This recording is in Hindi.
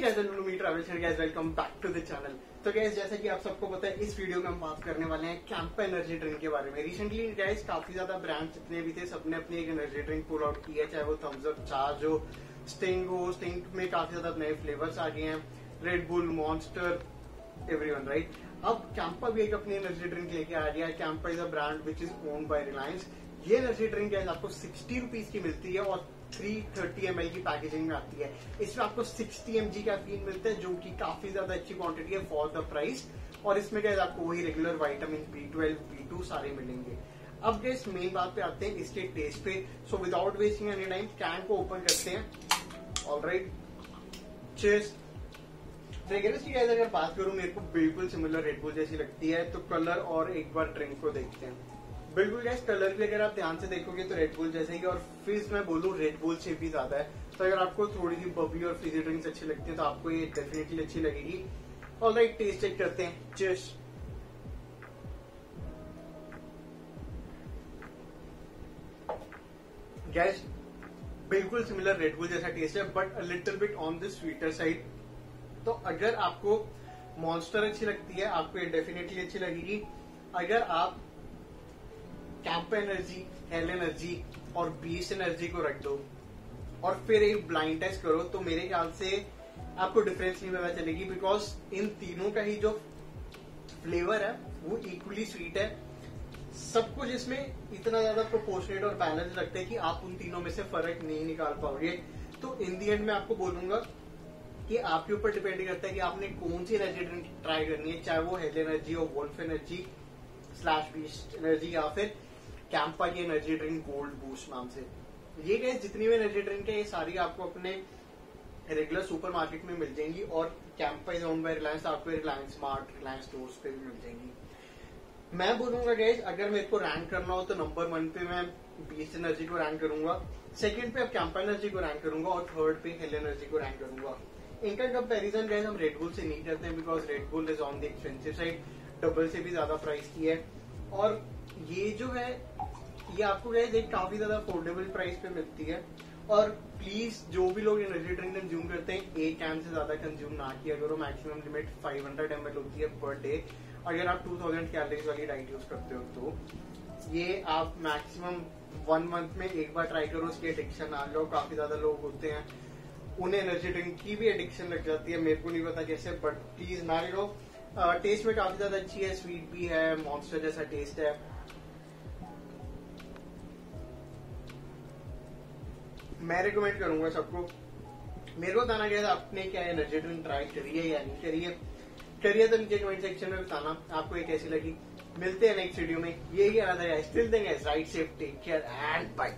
guys, I'm Lumi Travel here guys. Welcome back to the channel. तो गैस जैसा कि आप सबको पता है इस वीडियो में हम बात करने वाले हैं कैंपा एनर्जी ड्रिंक के बारे में रिसेंटली गैस काफ़ी ज़्यादा ब्रांड जितने भी थे सबने अपनी एक एनर्जी ड्रिंक पुल आउट की है चाहे वो थम्स अप चार्ज हो स्टिंग हो स्टिंग में काफ़ी ज़्यादा नए फ्लेवर्स आ गए हैं Red Bull Monster everyone right अब कैंपा भी एक अपनी एनर्जी ड्रिंक लेके आ गया है Campa is a brand which is own by Reliance ये एनर्जी ड्रिंक गैस आपको सिक्सटी रुपीज़ की मिलती है और 330 एम की पैकेजिंग में आती है। इसमें आपको 60 एम का फीन मिलता है, जो कि काफ़ी ज़्यादा अच्छी क्वांटिटी है फॉर द प्राइस और इसमें क्या आपको वही regular vitamin B twelve B two सारे मिलेंगे। अब गैस मेन बात पे आते हैं इसके टेस्ट पे। So without wasting any time can को ओपन करते हैं। ऑल राइट की अगर बात करूँ, मेरे को बिल्कुल सिमिलर रेडबुल जैसी लगती है तो कलर और एक बार ड्रिंक को देखते हैं। बिल्कुल गैस कलर भी अगर आप ध्यान से देखोगे तो रेडबुल जैसे ही और फिज मैं बोलूँ रेडबुल से भी ज़्यादा है। तो अगर आपको थोड़ी सी बबी और फिजी ड्रिंक्स अच्छी लगती है तो आपको ये डेफिनेटली अच्छी लगेगी। और लाइक टेस्ट चेक करते हैं। चेस गैस बिल्कुल सिमिलर रेडबुल जैसा टेस्ट है but a little bit on the sweeter side तो अगर आपको मॉन्स्टर अच्छी लगती है, आपको ये डेफिनेटली अच्छी लगेगी। अगर आप कैंप एनर्जी हेल एनर्जी और बीस एनर्जी को रख दो। और फिर एक ब्लाइंड टेस्ट करो तो मेरे ख्याल से आपको डिफरेंस नहीं पता चलेगी बिकॉज़ इन तीनों का ही जो फ्लेवर है, वो इक्वली स्वीट है। सब कुछ इसमें इतना ज़्यादा प्रोपोर्शनेट और बैलेंस रखते हैं कि आप उन तीनों में से फ़र्क नहीं निकाल पाओगे। तो इन दी एंड में आपको बोलूँगा कि आपके ऊपर डिपेंड करता है कि आपने कौन सी एनर्जी ड्रिंक ट्राई करनी है, चाहे वो हेल एनर्जी हो Wolf energy slash Beast energy या फिर कैंपा की एनर्जी ड्रिंक गोल्ड बूस्ट नाम से। ये गए जितनी भी एनर्जी ड्रिंक है, ये सारी आपको अपने रेगुलर सुपर मार्केट में मिल जाएँगी और Campa is own by Reliance आपको रिलायंस स्मार्ट रिलायंस स्टोर्स पे भी मिल जाएँगी। मैं बोलूँगा गैस अगर मेरे को रैंक करना हो तो नंबर वन पे मैं बीस एनर्जी को रैंक करूँगा। सेकंड पे अब कैंपा एनर्जी को रैंक करूँगा और थर्ड पे हेल एनर्जी को रैंक करूँगा। इनका कंपैरिजन गैस हम रेडबुल से नहीं करते because Red Bull is on the expensive side double से भी ज़्यादा प्राइस की है। और ये जो है, ये आपको एक काफ़ी ज़्यादा अफोर्डेबल प्राइस पे मिलती है। और प्लीज़ जो भी लोग एनर्जी ड्रिंक कंज्यूम करते हैं, एक कैन से ज़्यादा कंज्यूम ना किया करो। मैक्सिमम लिमिट 500 हंड्रेड एम होती है पर डे अगर आप 2000 कैलोरीज वाली डाइट यूज़ करते हो तो। ये आप मैक्सिमम वन मंथ में एक बार ट्राई करो, उसकी एडिक्शन आ जाओ। काफ़ी ज़्यादा लोग होते हैं। उन्हें एनर्जी ड्रिंक की भी एडिक्शन लग जाती है। मेरे को नहीं पता कैसे बट प्लीज़ ना लो टेस्ट में काफ़ी ज़्यादा अच्छी है। स्वीट भी है मॉन्स्टर जैसा टेस्ट है। मैं रिकमेंड करूँगा सबको। मेरे को बताना क्या आपने क्या एनर्जी ड्रिंक ट्राई करी है या नहीं करिए करिए तो नीचे कमेंट सेक्शन में बताना। आपको ये कैसी लगी। मिलते हैं नेक्स्ट वीडियो में। ये ही था स्टिल देंगे ride safe take care and bye